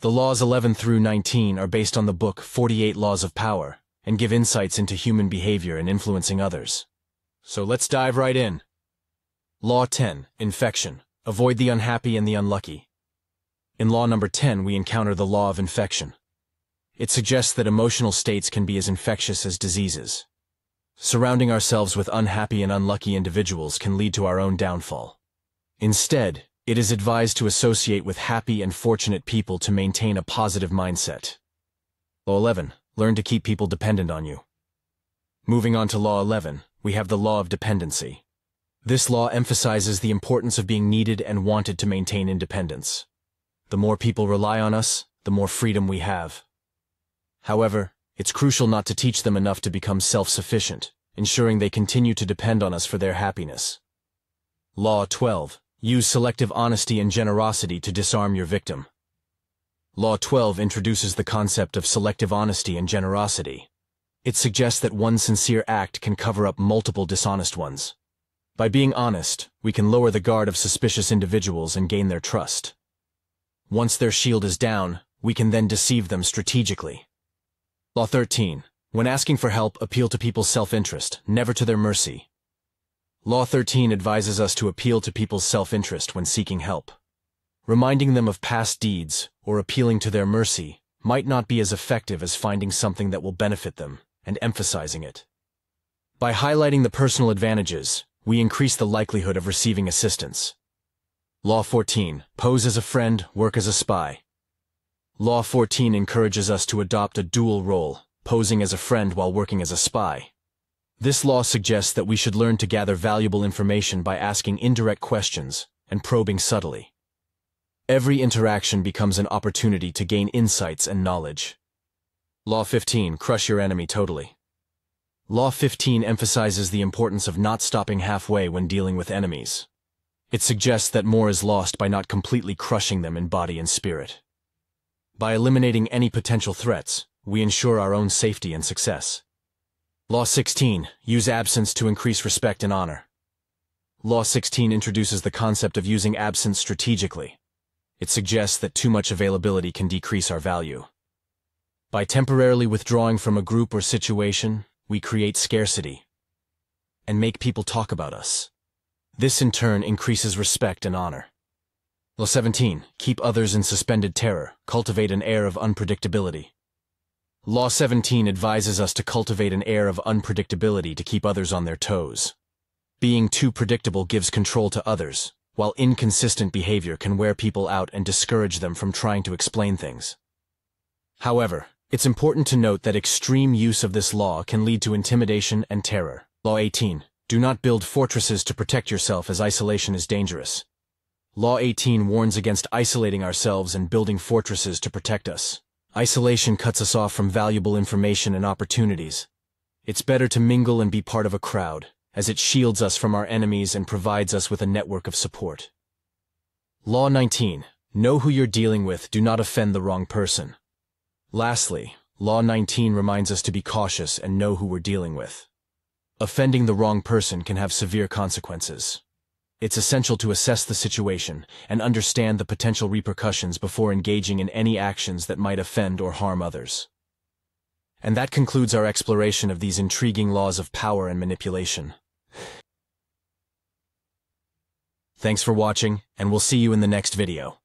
The laws 11 through 19 are based on the book 48 Laws of Power and give insights into human behavior and influencing others. So let's dive right in. Law 10, Infection. Avoid the unhappy and the unlucky. In law number 10, we encounter the law of infection. It suggests that emotional states can be as infectious as diseases. Surrounding ourselves with unhappy and unlucky individuals can lead to our own downfall. Instead, it is advised to associate with happy and fortunate people to maintain a positive mindset. Law 11. Learn to keep people dependent on you. Moving on to Law 11, we have the Law of Dependency. This law emphasizes the importance of being needed and wanted to maintain independence. The more people rely on us, the more freedom we have. However, it's crucial not to teach them enough to become self-sufficient, ensuring they continue to depend on us for their happiness. Law 12. Use selective honesty and generosity to disarm your victim. Law 12 introduces the concept of selective honesty and generosity. It suggests that one sincere act can cover up multiple dishonest ones. By being honest, we can lower the guard of suspicious individuals and gain their trust. Once their shield is down, we can then deceive them strategically. Law 13. When asking for help, appeal to people's self-interest, never to their mercy. Law 13 advises us to appeal to people's self-interest when seeking help. Reminding them of past deeds or appealing to their mercy might not be as effective as finding something that will benefit them and emphasizing it. By highlighting the personal advantages, we increase the likelihood of receiving assistance. Law 14. Pose as a friend, work as a spy. Law 14 encourages us to adopt a dual role, posing as a friend while working as a spy. This law suggests that we should learn to gather valuable information by asking indirect questions and probing subtly. Every interaction becomes an opportunity to gain insights and knowledge. Law 15, crush your enemy totally. Law 15 emphasizes the importance of not stopping halfway when dealing with enemies. It suggests that more is lost by not completely crushing them in body and spirit. By eliminating any potential threats, we ensure our own safety and success. Law 16. Use absence to increase respect and honor. Law 16 introduces the concept of using absence strategically. It suggests that too much availability can decrease our value. By temporarily withdrawing from a group or situation, we create scarcity and make people talk about us. This in turn increases respect and honor. Law 17. Keep others in suspended terror. Cultivate an air of unpredictability. Law 17 advises us to cultivate an air of unpredictability to keep others on their toes. Being too predictable gives control to others, while inconsistent behavior can wear people out and discourage them from trying to explain things. However, it's important to note that extreme use of this law can lead to intimidation and terror. Law 18. Do not build fortresses to protect yourself as isolation is dangerous. Law 18 warns against isolating ourselves and building fortresses to protect us. Isolation cuts us off from valuable information and opportunities. It's better to mingle and be part of a crowd, as it shields us from our enemies and provides us with a network of support. Law 19. Know who you're dealing with, do not offend the wrong person. Lastly, Law 19 reminds us to be cautious and know who we're dealing with. Offending the wrong person can have severe consequences. It's essential to assess the situation and understand the potential repercussions before engaging in any actions that might offend or harm others. And that concludes our exploration of these intriguing laws of power and manipulation. Thanks for watching, and we'll see you in the next video.